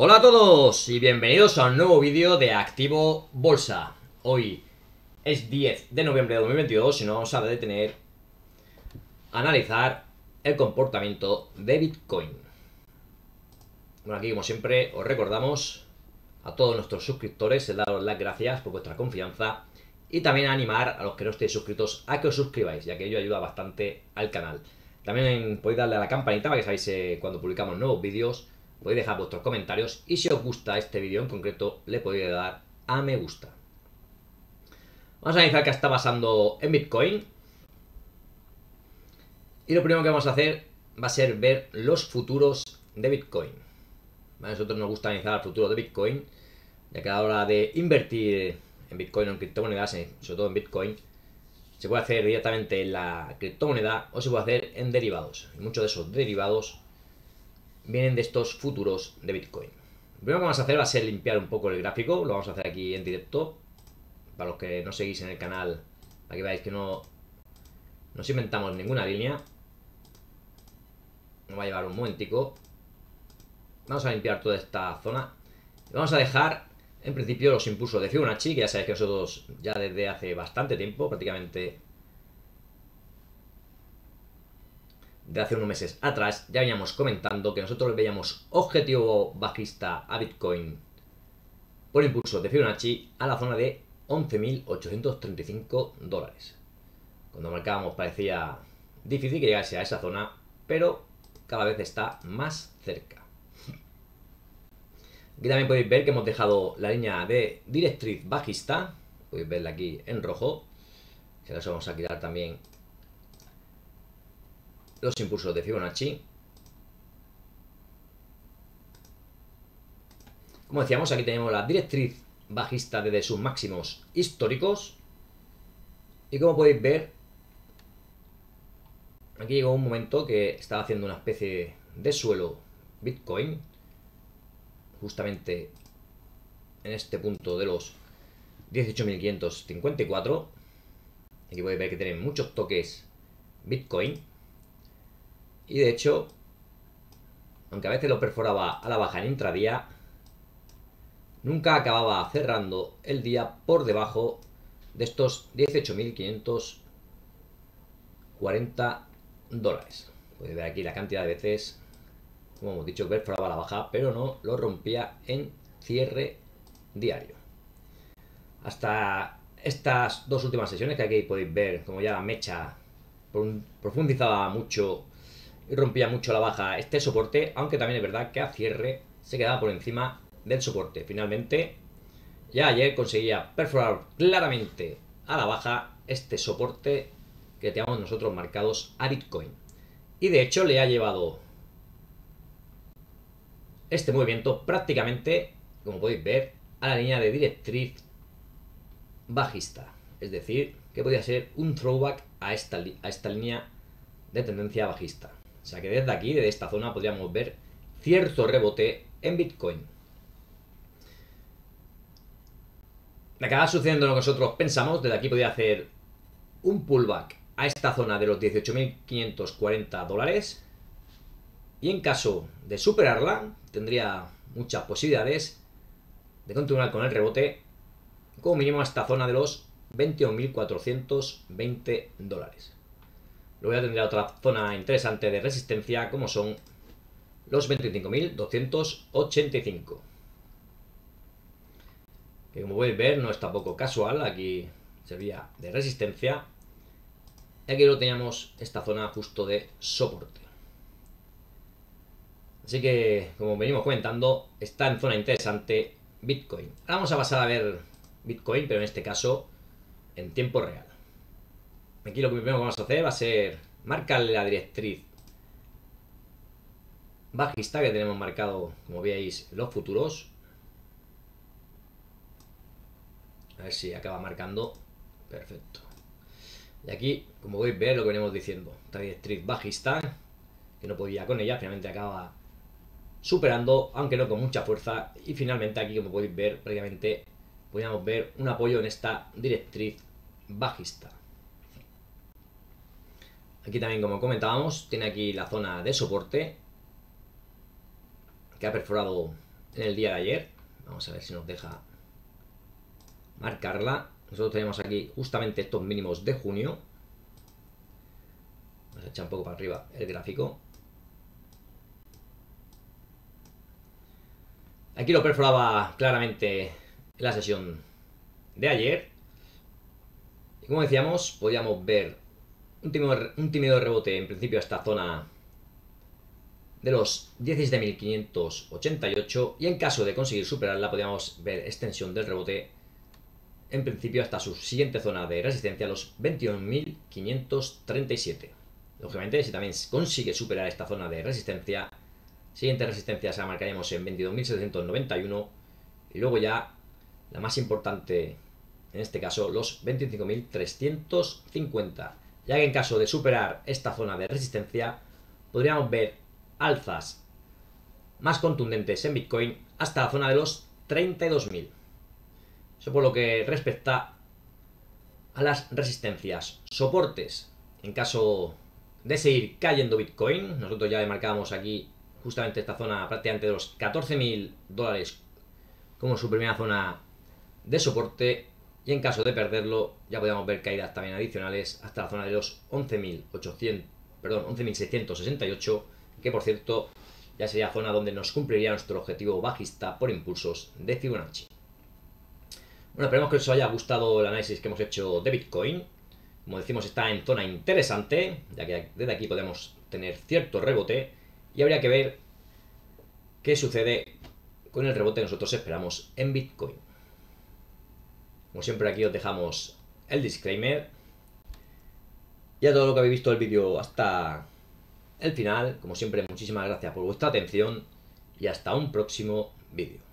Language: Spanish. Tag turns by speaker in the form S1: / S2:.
S1: Hola a todos y bienvenidos a un nuevo vídeo de Activo Bolsa. Hoy es 10 de noviembre de 2022 y nos vamos a detener a analizar el comportamiento de Bitcoin. Bueno, aquí como siempre os recordamos a todos nuestros suscriptores, daros las gracias por vuestra confianza y también animar a los que no estéis suscritos a que os suscribáis, ya que ello ayuda bastante al canal. También podéis darle a la campanita para que sabáis eh, cuando publicamos nuevos vídeos, podéis dejar vuestros comentarios y si os gusta este vídeo en concreto le podéis dar a me gusta. Vamos a analizar qué está pasando en Bitcoin. Y lo primero que vamos a hacer va a ser ver los futuros de Bitcoin. A nosotros nos gusta analizar el futuro de Bitcoin, ya que a la hora de invertir en Bitcoin o en criptomonedas, sobre todo en Bitcoin, se puede hacer directamente en la criptomoneda o se puede hacer en derivados. Y muchos de esos derivados vienen de estos futuros de Bitcoin. Lo primero que vamos a hacer va a ser limpiar un poco el gráfico, lo vamos a hacer aquí en directo, para los que no seguís en el canal, para que veáis que no nos inventamos ninguna línea. Nos va a llevar un momentico. Vamos a limpiar toda esta zona. Vamos a dejar en principio los impulsos de Fibonacci, que ya sabéis que nosotros ya desde hace bastante tiempo, prácticamente de hace unos meses atrás, ya veníamos comentando que nosotros veíamos objetivo bajista a Bitcoin por impulso de Fibonacci a la zona de 11.835 dólares. Cuando marcábamos parecía difícil que llegase a esa zona, pero cada vez está más cerca. Aquí también podéis ver que hemos dejado la línea de directriz bajista. Podéis verla aquí en rojo. Si ahora vamos a quitar también los impulsos de Fibonacci. Como decíamos, aquí tenemos la directriz bajista desde sus máximos históricos. Y como podéis ver, aquí llegó un momento que estaba haciendo una especie de suelo Bitcoin justamente en este punto de los 18.554. Aquí podéis ver que tienen muchos toques Bitcoin. Y de hecho, aunque a veces lo perforaba a la baja en intradía, nunca acababa cerrando el día por debajo de estos 18.540 dólares. Podéis ver aquí la cantidad de veces como hemos dicho, perforaba a la baja, pero no lo rompía en cierre diario. Hasta estas dos últimas sesiones que aquí podéis ver como ya la mecha profundizaba mucho y rompía mucho la baja este soporte, aunque también es verdad que a cierre se quedaba por encima del soporte. Finalmente, ya ayer conseguía perforar claramente a la baja este soporte que tenemos nosotros marcados a Bitcoin. Y de hecho le ha llevado este movimiento prácticamente, como podéis ver, a la línea de directriz bajista. Es decir, que podría ser un throwback a esta, a esta línea de tendencia bajista. O sea que desde aquí, desde esta zona, podríamos ver cierto rebote en Bitcoin. Acaba sucediendo lo que nosotros pensamos. Desde aquí podría hacer un pullback a esta zona de los 18.540 dólares. Y en caso de superarla, tendría muchas posibilidades de continuar con el rebote como mínimo a esta zona de los 21.420 dólares. Luego ya tendría otra zona interesante de resistencia como son los 25.285. Que como podéis ver no está poco casual, aquí sería de resistencia. Y aquí lo teníamos esta zona justo de soporte. Así que, como venimos comentando, está en zona interesante Bitcoin. Ahora vamos a pasar a ver Bitcoin, pero en este caso en tiempo real. Aquí lo primero que vamos a hacer va a ser marcarle la directriz bajista que tenemos marcado, como veis, los futuros. A ver si acaba marcando. Perfecto. Y aquí, como podéis ver, lo que venimos diciendo. Esta directriz bajista, que no podía con ella, finalmente acaba superando, aunque no con mucha fuerza. Y finalmente aquí, como podéis ver, prácticamente podríamos ver un apoyo en esta directriz bajista. Aquí también, como comentábamos, tiene aquí la zona de soporte que ha perforado en el día de ayer. Vamos a ver si nos deja marcarla. Nosotros tenemos aquí justamente estos mínimos de junio. Vamos a echar un poco para arriba el gráfico. Aquí lo perforaba claramente en la sesión de ayer. Y como decíamos, podíamos ver un tímido, rebote en principio a esta zona de los 17.588 y en caso de conseguir superarla podríamos ver extensión del rebote en principio hasta su siguiente zona de resistencia, los 21.537. Lógicamente, si también consigue superar esta zona de resistencia, siguiente resistencia se la marcaremos en 22.791 y luego ya la más importante en este caso los 25.350 ya que en caso de superar esta zona de resistencia podríamos ver alzas más contundentes en Bitcoin hasta la zona de los 32.000 eso por lo que respecta a las resistencias. Soportes. En caso de seguir cayendo Bitcoin, nosotros ya marcábamos aquí justamente esta zona prácticamente de los 14.000 dólares como su primera zona de soporte. Y en caso de perderlo, ya podríamos ver caídas también adicionales hasta la zona de los 11.800, perdón, 11.668, que por cierto ya sería zona donde nos cumpliría nuestro objetivo bajista por impulsos de Fibonacci. Bueno, esperemos que os haya gustado el análisis que hemos hecho de Bitcoin. Como decimos, está en zona interesante, ya que desde aquí podemos tener cierto rebote y habría que ver qué sucede con el rebote que nosotros esperamos en Bitcoin. Como siempre aquí os dejamos el disclaimer. Y a todo lo que habéis visto el vídeo hasta el final, como siempre muchísimas gracias por vuestra atención y hasta un próximo vídeo.